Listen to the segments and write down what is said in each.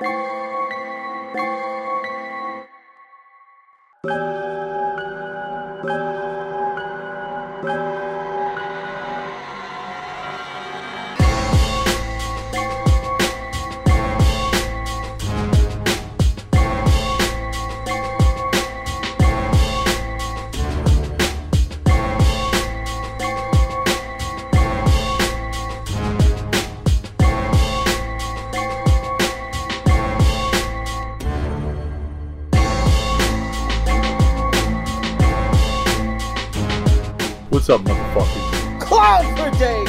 Bye. What's up, motherfuckers? Cloud for days!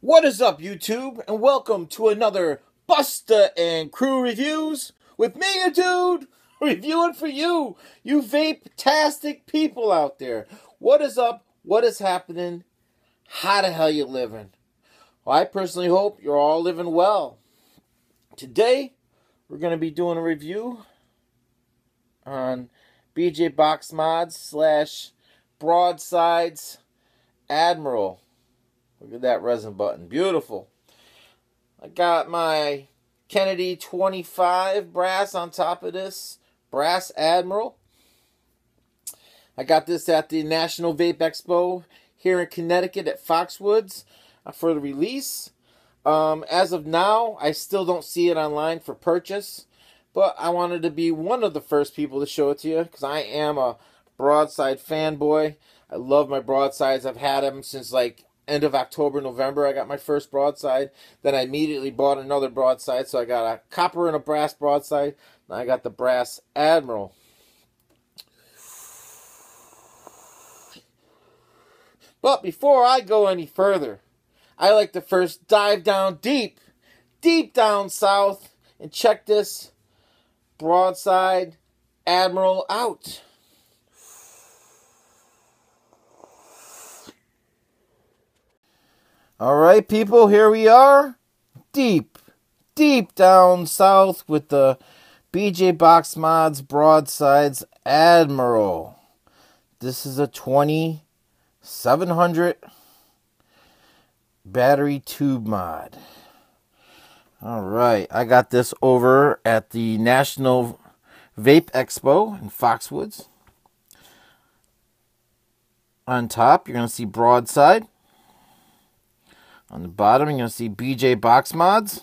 What is up, YouTube? And welcome to another Busta and Crew Reviews with me, a dude, reviewing for you, you vape-tastic people out there. What is up? What is happening? How the hell you living? Well, I personally hope you're all living well. Today, we're going to be doing a review on BJ Box Mods slash Broadsides Admiral. Look at that resin button. Beautiful. I got my Kennedy 25 brass on top of this. Brass Admiral. I got this at the National Vape Expo here in Connecticut at Foxwoods uh, for the release. Um, as of now, I still don't see it online for purchase, but I wanted to be one of the first people to show it to you because I am a broadside fanboy. I love my broadsides. I've had them since like end of October, November. I got my first broadside. Then I immediately bought another broadside. So I got a copper and a brass broadside. Now I got the brass Admiral. But before I go any further, I like to first dive down deep, deep down south, and check this broadside Admiral out. All right, people, here we are. Deep, deep down south with the BJ Box Mods Broadsides Admiral. This is a 2700 battery tube mod. All right, I got this over at the National Vape Expo in Foxwoods. On top, you're going to see Broadside. On the bottom, you're going to see BJ Box Mods.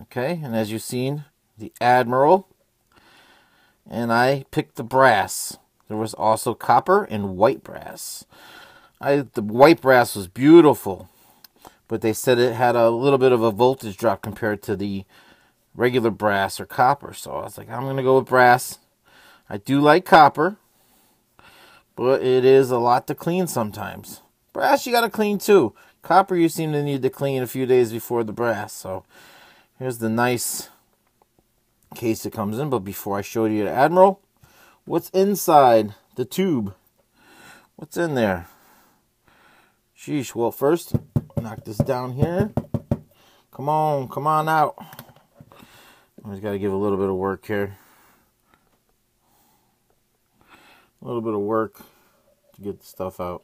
Okay, and as you've seen, the Admiral. And I picked the brass. There was also copper and white brass. I the white brass was beautiful, but they said it had a little bit of a voltage drop compared to the regular brass or copper. So I was like, I'm gonna go with brass. I do like copper, but it is a lot to clean sometimes. Brass you gotta clean too. Copper you seem to need to clean a few days before the brass. So here's the nice case it comes in. But before I show you the Admiral, what's inside the tube? What's in there? Sheesh. Well, first, knock this down here. Come on, come on out. I just got to give a little bit of work here. A little bit of work to get the stuff out.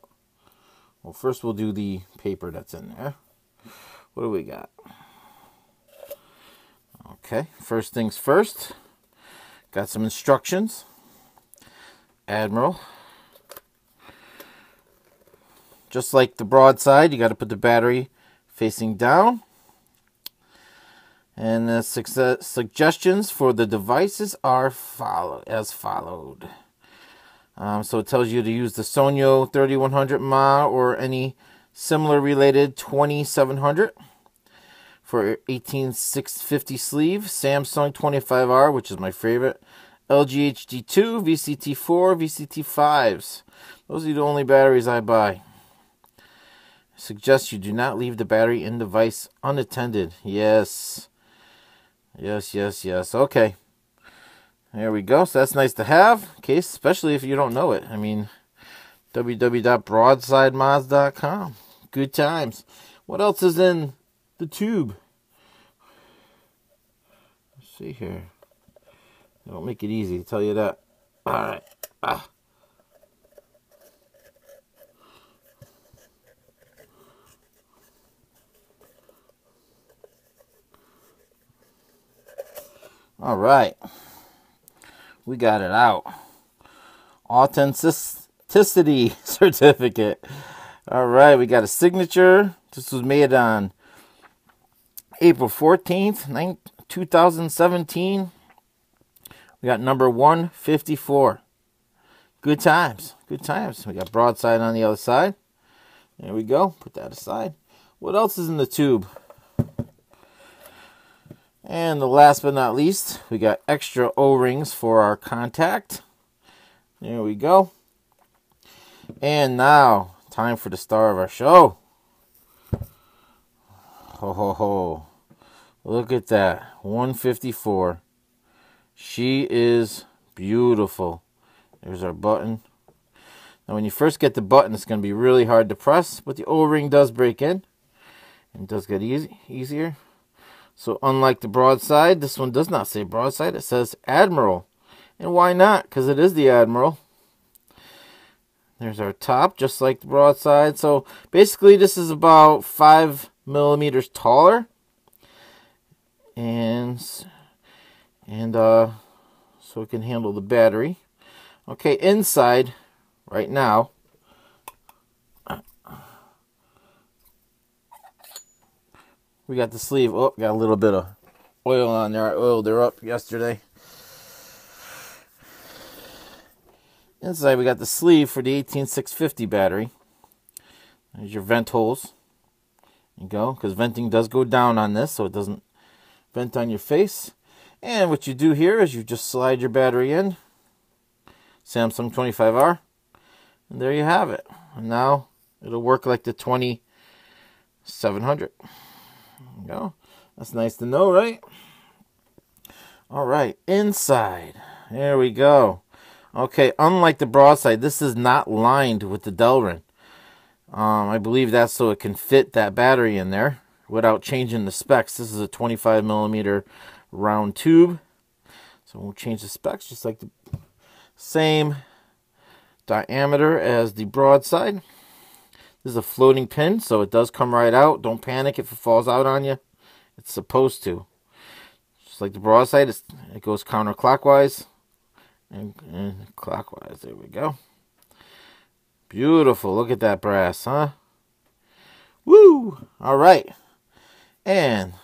Well, first we'll do the paper that's in there. What do we got? Okay, first things first. Got some instructions. Admiral. Just like the broadside, you got to put the battery facing down. And the success, suggestions for the devices are follow, as followed. Um, so it tells you to use the Sanyo 3100 mAh or any similar related 2700 for 18650 sleeve, Samsung 25R, which is my favorite, LG HD2, VCT4, VCT5s. Those are the only batteries I buy. I Suggest you do not leave the battery in device unattended. Yes. Yes, yes, yes. Okay. There we go. So that's nice to have. Okay, especially if you don't know it. I mean, www.broadsidemods.com. Good times. What else is in the tube? Let's see here. They don't make it easy, I tell you that. All right. Ah. All right. We got it out. Authenticity certificate. All right, we got a signature. This was made on April 14th, 2017. We got number 154. Good times. Good times. We got broadside on the other side. There we go. Put that aside. What else is in the tube? And the last but not least, we got extra O-rings for our contact. There we go. And now, time for the star of our show. Ho ho ho. Look at that. 154. She is beautiful. There's our button. Now when you first get the button, it's going to be really hard to press, but the O-ring does break in. And does get easy, easier. So unlike the broadside, this one does not say broadside. It says Admiral. And why not? Because it is the Admiral. There's our top, just like the broadside. So basically, this is about 5 millimeters taller. And, and uh, so it can handle the battery. Okay, inside, right now, we got the sleeve. Oh, got a little bit of oil on there. I oiled her up yesterday. Inside, we got the sleeve for the 18650 battery. There's your vent holes. There you go, because venting does go down on this, so it doesn't vent on your face. And what you do here is you just slide your battery in. Samsung 25R. And there you have it. And now it'll work like the 2700 go. That's nice to know, right? All right, inside. There we go. Okay, unlike the broadside, this is not lined with the Delrin. Um, I believe that's so it can fit that battery in there without changing the specs. This is a 25 millimeter round tube. So we'll change the specs just like the same diameter as the broadside. This is a floating pin, so it does come right out. Don't panic if it falls out on you. It's supposed to. Just like the broadside, it goes counterclockwise and, and clockwise. There we go. Beautiful. Look at that brass, huh? Woo! All right. And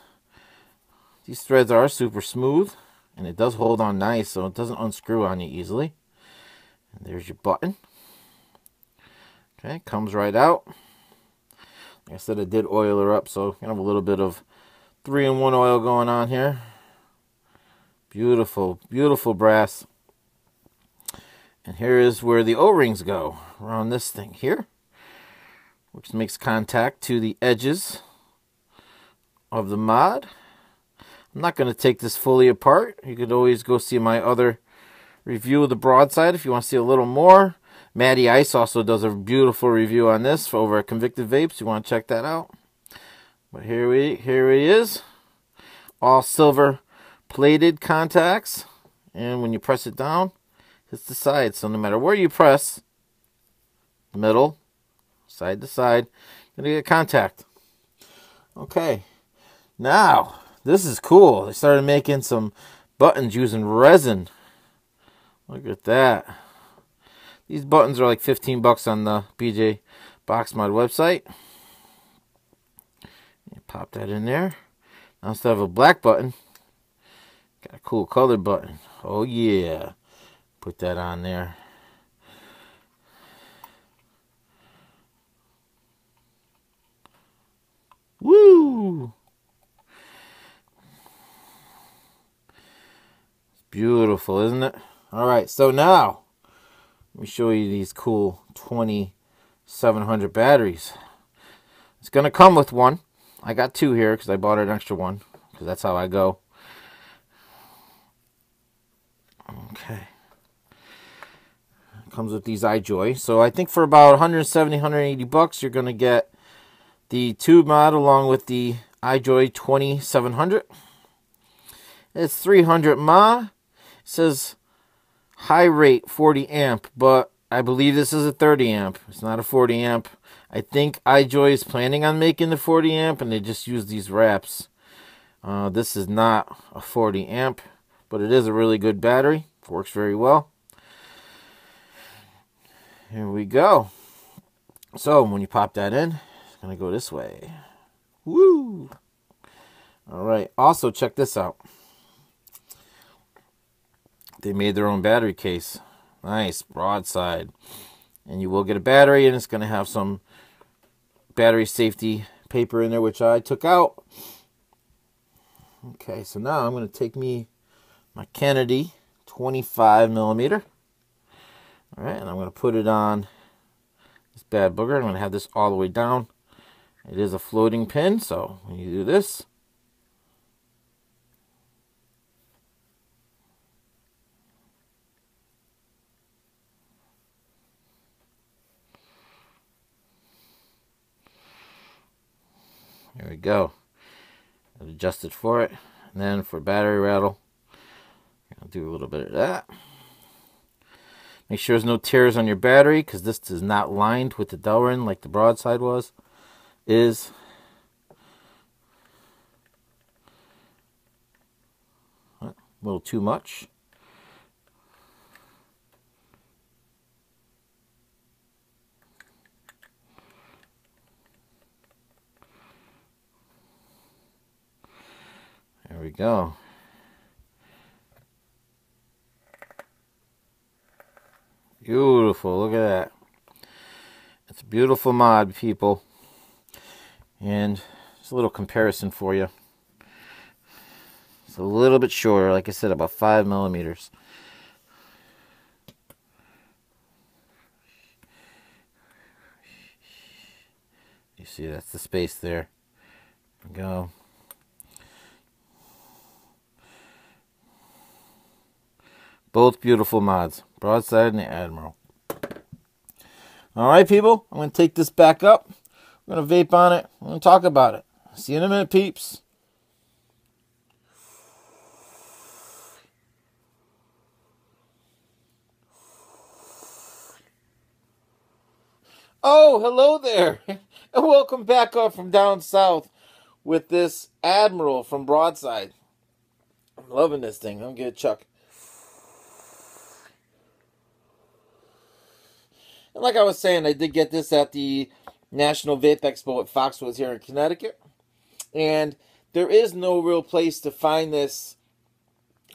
these threads are super smooth. And it does hold on nice, so it doesn't unscrew on you easily. And there's your button. Okay, comes right out. Like I said, I did oil her up, so kind of a little bit of three in one oil going on here. Beautiful, beautiful brass. And here is where the O-rings go, around this thing here, which makes contact to the edges of the mod. I'm not going to take this fully apart. You could always go see my other review of the broadside if you want to see a little more. Matty Ice also does a beautiful review on this for over at Convicted Vapes. You want to check that out. But here we here it is. All silver plated contacts. And when you press it down, it's the side. So no matter where you press, middle, side to side, you're gonna get contact. Okay. Now, this is cool. They started making some buttons using resin. Look at that. These buttons are like 15 bucks on the BJ Box Mod website. Pop that in there. Now instead of a black button, got a cool colored button. Oh yeah. Put that on there. Woo! Beautiful, isn't it? All right, so now let me show you these cool 2700 batteries. It's going to come with one. I got two here because I bought an extra one because that's how I go. Okay. Comes with these iJoy. So I think for about 170, 180 bucks, you're going to get the tube mod along with the iJoy 2700. It's 300 mAh says high rate 40 amp, but I believe this is a 30 amp. It's not a 40 amp. I think iJoy is planning on making the 40 amp and they just use these wraps. Uh, this is not a 40 amp, but it is a really good battery. Works very well. Here we go. So when you pop that in, it's going to go this way. Woo! All right. Also, check this out. They made their own battery case. Nice, broadside. And you will get a battery, and it's going to have some battery safety paper in there, which I took out. Okay, so now I'm going to take me my Kennedy 25 millimeter. All right, and I'm going to put it on this bad booger. I'm going to have this all the way down. It is a floating pin, so when you do this, There we go. Adjust it for it. And then for battery rattle, I'll do a little bit of that. Make sure there's no tears on your battery because this is not lined with the Delrin like the broadside was. Is a little too much. Go. Beautiful. Look at that. It's a beautiful mod, people. And just a little comparison for you. It's a little bit shorter, like I said, about five millimeters. You see, that's the space there. there go. Both beautiful mods. Broadside and the Admiral. Alright, people. I'm going to take this back up. I'm going to vape on it. I'm going to talk about it. See you in a minute, peeps. Oh, hello there. and welcome back up from down south with this Admiral from Broadside. I'm loving this thing. I'm good, Chuck. Like I was saying, I did get this at the National Vape Expo at Foxwoods here in Connecticut. And there is no real place to find this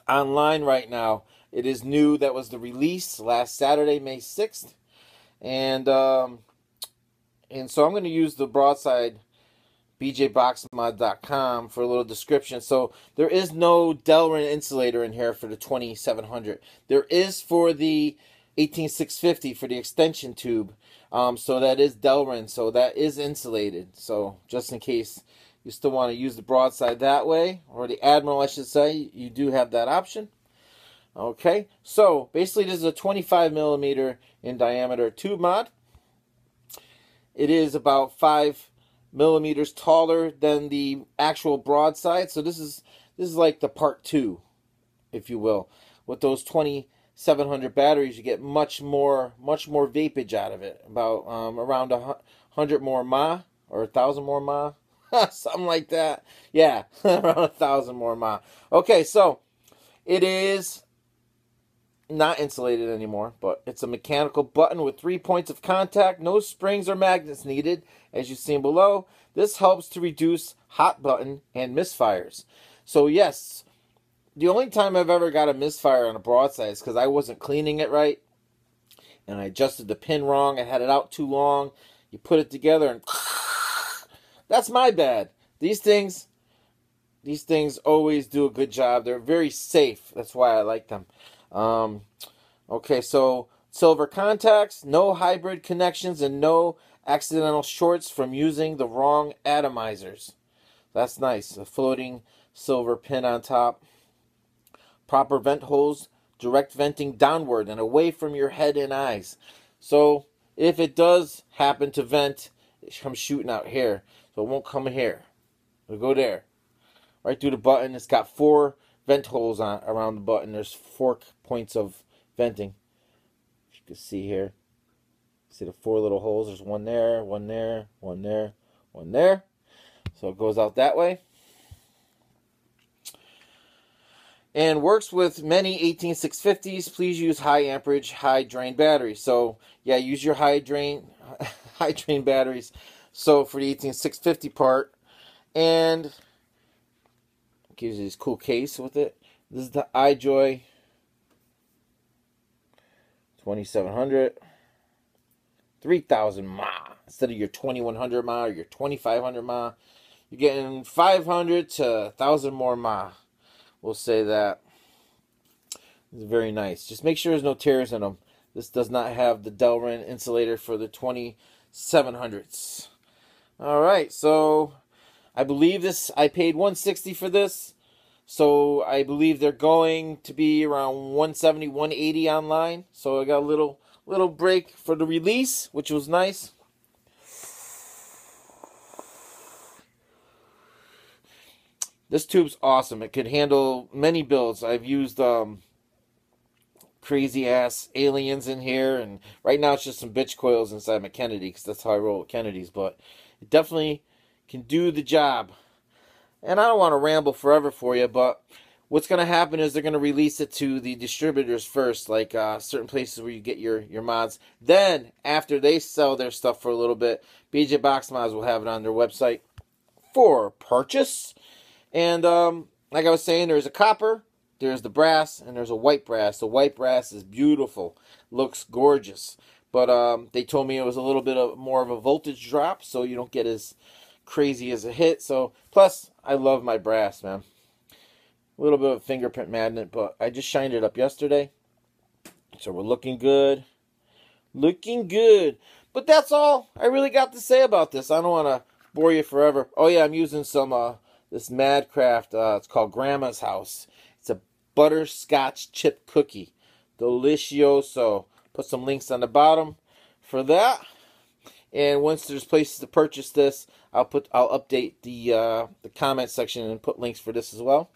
online right now. It is new. That was the release last Saturday, May 6th. And um, and so I'm going to use the broadside bjboxmod.com for a little description. So there is no Delrin insulator in here for the 2700. There is for the 18650 for the extension tube. Um, so that is Delrin, so that is insulated. So just in case you still want to use the broadside that way, or the Admiral, I should say, you do have that option. Okay, so basically this is a 25 millimeter in diameter tube mod. It is about five millimeters taller than the actual broadside. So this is this is like the part two, if you will, with those 20 700 batteries, you get much more much more vapage out of it. About um, around a hundred more ma or a thousand more ma, something like that. Yeah, around a thousand more ma. Okay, so it is not insulated anymore, but it's a mechanical button with three points of contact, no springs or magnets needed, as you've seen below. This helps to reduce hot button and misfires. So yes, the only time I've ever got a misfire on a broadside is because I wasn't cleaning it right, and I adjusted the pin wrong. I had it out too long. You put it together, and that's my bad. These things, these things always do a good job. They're very safe. That's why I like them. Um, okay, so silver contacts, no hybrid connections, and no accidental shorts from using the wrong atomizers. That's nice. A floating silver pin on top. Proper vent holes, direct venting downward and away from your head and eyes. So if it does happen to vent, it comes shooting out here. So it won't come here. It'll go there. Right through the button. It's got four vent holes on around the button. there's four points of venting. You can see here. See the four little holes. There's one there, one there, one there, one there. So it goes out that way. And works with many 18650s. Please use high amperage, high drain batteries. So yeah, use your high drain, high drain batteries. So for the 18650 part, and gives you this cool case with it. This is the iJoy 2700. 3000 mAh instead of your 2100 mAh or your 2500 mAh. You're getting 500 to 1000 more mAh. We'll say that. It's very nice. Just make sure there's no tears in them. This does not have the Delrin insulator for the 2700s. All right, so I believe this I paid 160 for this. So I believe they're going to be around 170, 180 online. So I got a little little break for the release, which was nice. This tube's awesome. It can handle many builds. I've used um, crazy ass aliens in here, and right now it's just some bitch coils inside my Kennedy because that's how I roll with Kennedys. But it definitely can do the job. And I don't want to ramble forever for you, but what's going to happen is they're going to release it to the distributors first, like uh, certain places where you get your, your mods. Then, after they sell their stuff for a little bit, BJ Box Mods will have it on their website for purchase. And um, like I was saying, there's a copper, there's the brass, and there's a white brass. The white brass is beautiful, looks gorgeous. But um, they told me it was a little bit of more of a voltage drop, so you don't get as crazy as a hit. So, plus, I love my brass, man. A little bit of fingerprint magnet, but I just shined it up yesterday. So we're looking good. Looking good. But that's all I really got to say about this. I don't want to bore you forever. Oh yeah, I'm using some uh this Madd Craft. Uh, it's called Grandma's House. It's a butterscotch chip cookie. Delicioso. Put some links on the bottom for that. And once there's places to purchase this, I'll put I'll update the uh, the comment section and put links for this as well.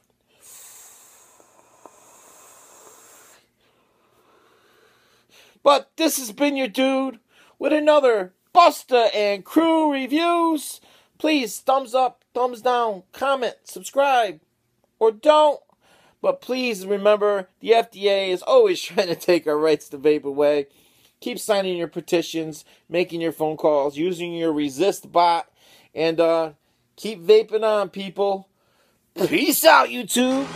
But this has been your dude with another Busta and Crew reviews. Please, thumbs up, thumbs down, comment, subscribe, or don't. But please remember, the FDA is always trying to take our rights to vape away. Keep signing your petitions, making your phone calls, using your resist bot, and uh, keep vaping on, people. Peace out, YouTube.